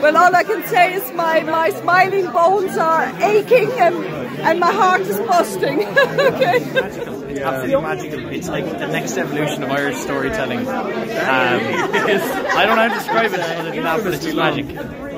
Well, all I can say is my, my smiling bones are aching and, and my heart is busting. okay. It's absolutely magical. It's like the next evolution of Irish storytelling. Um, I don't know how to describe it other than that, but it's just magic.